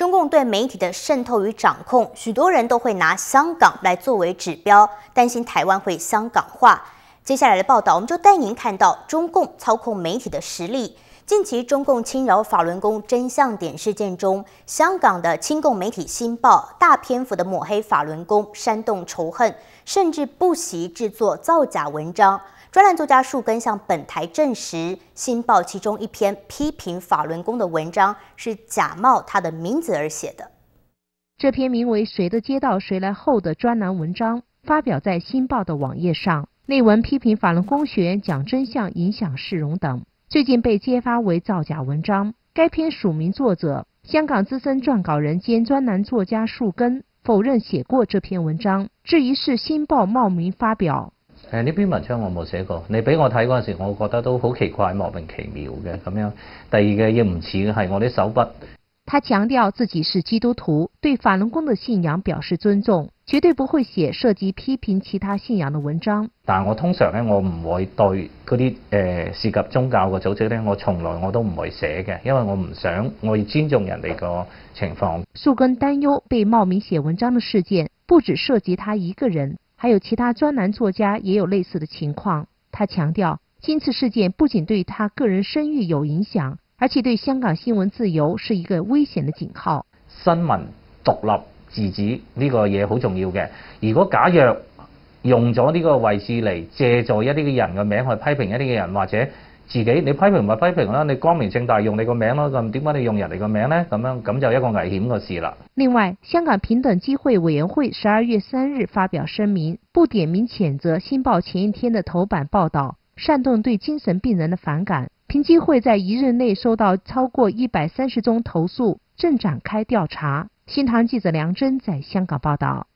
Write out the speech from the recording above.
中共对媒体的渗透与掌控，许多人都会拿香港来作为指标，担心台湾会香港化。接下来的报道，我们就带您看到中共操控媒体的实力。近期中共侵扰法轮功真相点事件中，香港的亲共媒体《新报》大篇幅的抹黑法轮功，煽动仇恨，甚至不惜制作造假文章。专栏作家树根向本台证实，《新报》其中一篇批评法轮功的文章是假冒他的名字而写的。这篇名为《谁的街道谁来后》的专栏文章发表在《新报》的网页上，内文批评法轮功学员讲真相影响市容等。最近被揭发为造假文章，该篇署名作者香港资深撰稿人兼专栏作家树根否认写过这篇文章，质疑是《新报》冒名发表。诶，呢篇文章我冇写过，你俾我睇嗰阵时，我觉得都好奇怪、莫名其妙嘅咁样。第二嘅亦唔似係系我啲手笔。他强调自己是基督徒，对法轮功的信仰表示尊重，绝对不会写涉及批评其他信仰的文章。但我通常咧，我唔会对嗰啲诶涉及宗教嘅组织咧，我从来我都唔会写嘅，因为我唔想我要尊重人哋个情况。树根担忧被冒名写文章的事件，不只涉及他一个人，还有其他专栏作家也有类似的情况。他强调，今次事件不仅对他个人声誉有影响。而且对香港新闻自由是一个危险的警号。新闻独立自主呢个嘢好重要嘅。如果假若用咗呢个位置嚟借助一啲嘅人嘅名去批评一啲嘅人，或者自己你批评咪批评啦，你光明正大用你个名咯，咁点解你用人哋个名呢？咁样咁就一个危险嘅事啦。另外，香港平等机会委员会十二月三日发表声明，不点名谴责《新报》前一天的头版报道，煽动对精神病人的反感。评机会在一日内收到超过一百三十宗投诉，正展开调查。新唐记者梁真在香港报道。